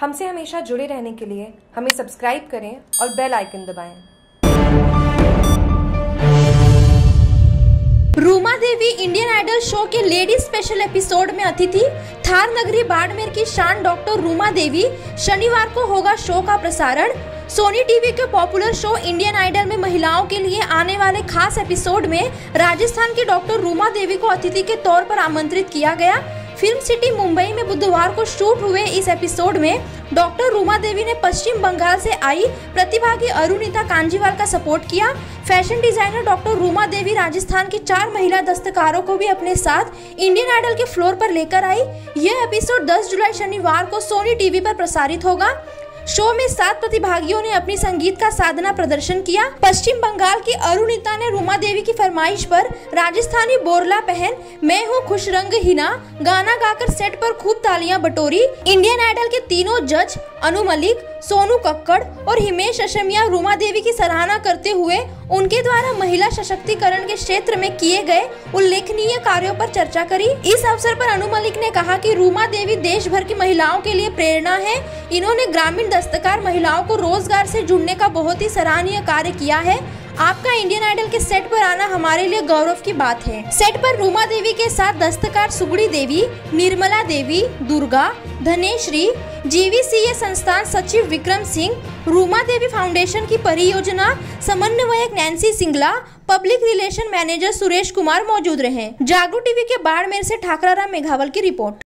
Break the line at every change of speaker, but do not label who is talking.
हमसे हमेशा जुड़े रहने के लिए हमें सब्सक्राइब करें और बेल आइकन दबाएँ।
Ruma Devi Indian Idol show के लेडी स्पेशल एपिसोड में अतिथि, थार नगरी बाड़मेर की शान डॉक्टर रूमा देवी, शनिवार को होगा शो का प्रसारण सोनी टीवी के पॉपुलर शो इंडियन आइडल में महिलाओं के लिए आने वाले खास एपिसोड में राजस्थान की डॉक्टर रूमा देवी को अतिथि के तौर पर आमंत्रित किया गया फ़िल्म सिटी मुंबई में बुधवार को शूट हुए इस एपिसोड में डॉक्टर रूमा देवी ने पश्चिम बंगाल से आई प्रतिभागी अरुणिता कांजीवाल का सपोर्ट किया। Fashion designer doctor Ruma Devi Rajasthan की चार महिला दस्तकारों को भी अपने साथ इंडियन आइडल के फ्लोर पर लेकर आई। यह एपिसोड 10 जुलाई शनिवार को सोनी टीवी पर प्रसारित होगा। शो में सात प्रतिभागियों ने अपनी संगीत का साधना प्रदर्शन किया। पश्चिम बंगाल की अरुणिता ने रूमा देवी की फरमाइश पर राजस्थानी बोरला पहन, मैं हूँ खुश रंग हिना, गाना गाकर सेट पर खूब तालियाँ बटोरी। इंडियन आइडल के तीनों जज अनु मलिक, सोनू कक्कड़ और हिमेश अशमिया रूमा देवी की सराहना करते हुए उनके द्वारा महिला सशक्तिकरण के क्षेत्र में किए गए उल्लेखनीय कार्यों पर चर्चा करी। इस अवसर पर अनु मलिक ने कहा कि रूमा देवी देश भर की महिलाओं के लिए प्रेरणा है। इन्होंने ग्रामीण दस्तकार महिलाओं को रोज़गार से जुड़ने का बहुत ही सराहनीय कार्य किया है। आपका इंडियन आइडल के सेट पर आना हमारे लिए गौरव की बात है। सेट पर रूमा देवी के साथ दस्तकार सुगड़ी देवी, निर्मला देवी, दुर्गा, धनेश्री जीवीसीए संस्थान सचिव विक्रम सिंह, रूमा देवी फाउंडेशन की परियोजना, समन्वयक Nancy Singla, public relation manager Suresh Kumar मौजूद रहे। जागरू टीवी के बाड़मेर से ठाकरा राम मेघावल की रिपोर्ट।